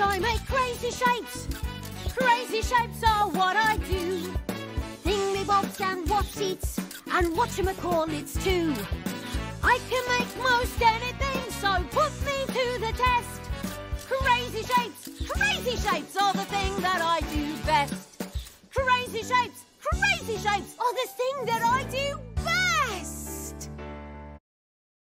I make crazy shapes. Crazy shapes are what I do. Thingy bobs and what's and whatchamacallits too. I can make most anything, so put me to the test. Crazy shapes, crazy shapes are the thing that I do best. Crazy shapes, crazy shapes are the thing that I do